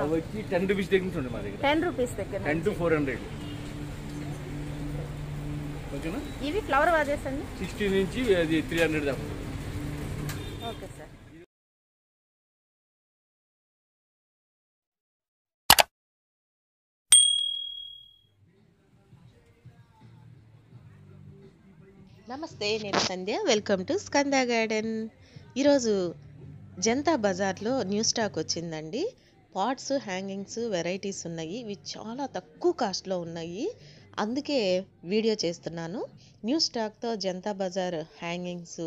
అవి వచ్చి ten rupees దగ్గర నుంచి ఉంది మా దగ్గర. టెన్ రూపీస్ దగ్గర టెన్ టు ఫోర్ హండ్రెడ్ ఓకేనా? ఇవి ఫ్లవర్ వాజెస్ అండి? సిక్స్టీ నుంచి అది త్రీ హండ్రెడ్ దాకా. Okay sir. నమస్తే నేను Sandhya. Welcome to Skanda garden ఈరోజు జనతా బజార్లో న్యూ స్టాక్ వచ్చిందండి. పాట్స్ హ్యాంగింగ్స్ వెరైటీస్ ఉన్నాయి. ఇవి చాలా తక్కువ కాస్ట్లో ఉన్నాయి. అందుకే వీడియో చేస్తున్నాను. New స్టాక్తో Janata Bazar hangings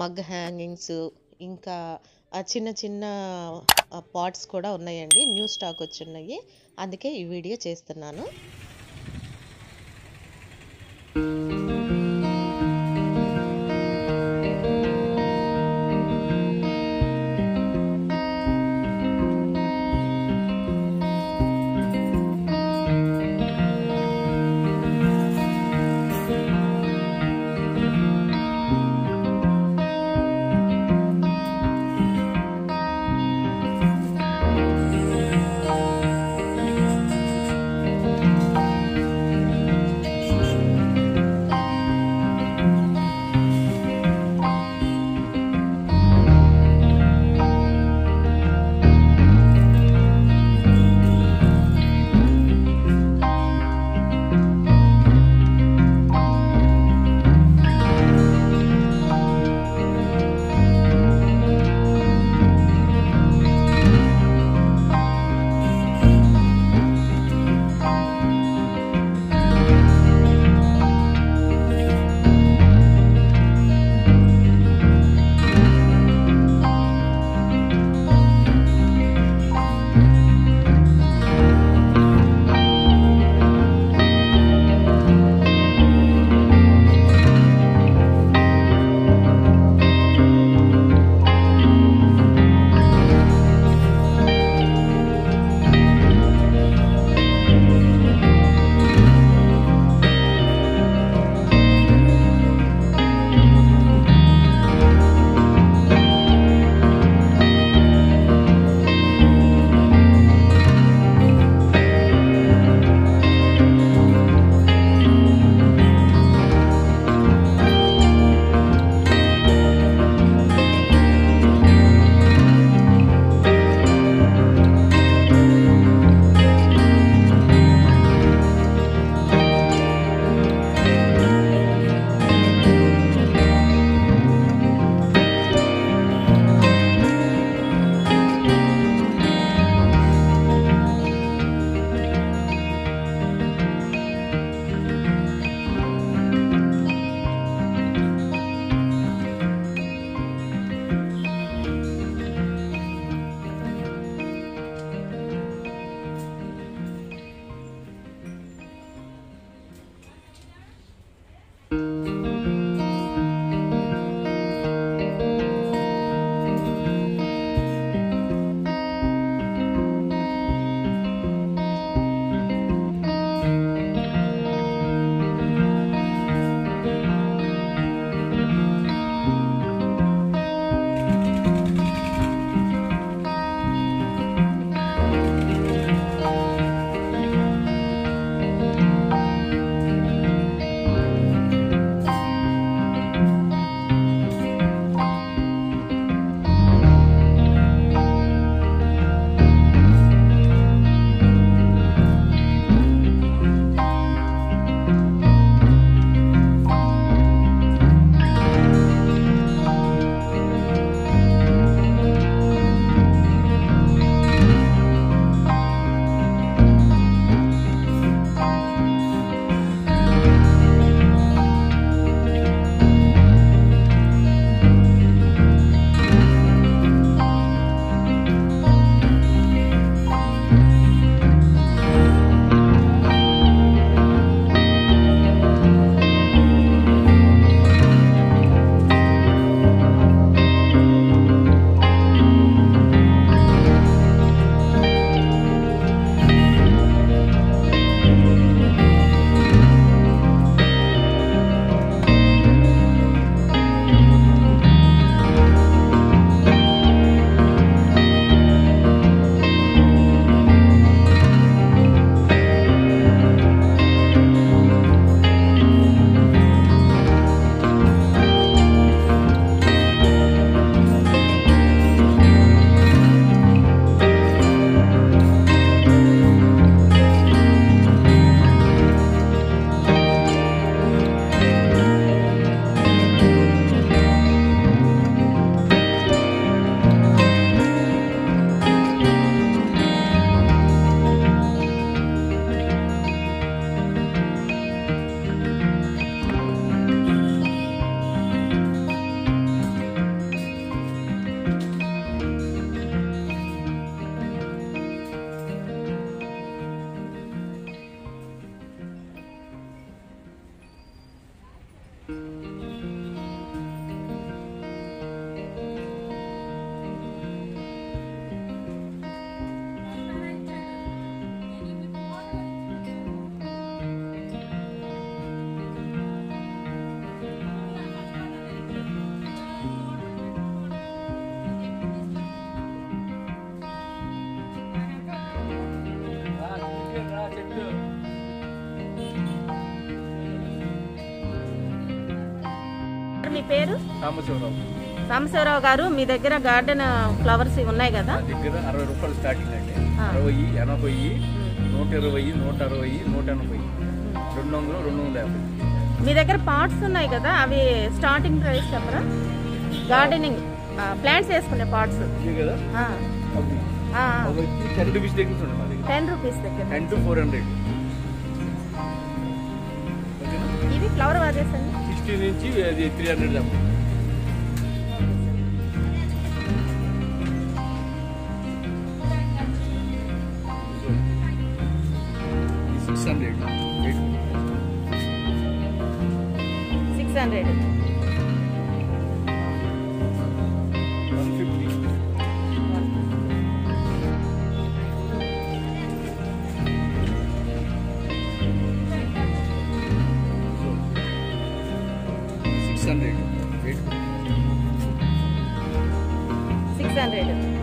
mug hangings ఇంకా చిన్న చిన్న పాట్స్ కూడా ఉన్నాయండి. న్యూ స్టాక్ వచ్చి ఉన్నాయి అందుకే ఈ వీడియో చేస్తున్నాను. పేరు? సాంబశివరావు సాంబశివరావు గారు మీ దగ్గర గార్డెన్ ఫ్లవర్స్ ఉన్నాయి కదా? దగ్గర అరవై రూపాయలు స్టార్టింగ్ అండి. అరవై ఎనభై నూట ఇరవై నూట అరవై నూట ఎనభై. రెండు వందలు రెండు వందల యాభై. మీ దగ్గర పాట్స్ ఉన్నాయి కదా అవి స్టార్టింగ్ ప్రైస్ చెప్పరా? గార్డెనింగ్ ప్లాంట్స్ వేసుకునే వచ్చి టెన్ రూపీస్ దగ్గర. టెన్ రూపీస్ దగ్గర టెన్ టు ఫోర్ హండ్రెడ్ ఇవి ఫ్లవర్ వాజెస్ అండి సిక్స్టీ నుంచి అది త్రీ హండ్రెడ్ దాకా సిక్స్ హండ్రెడ్ సిక్స్ హండ్రెడ్ 600 600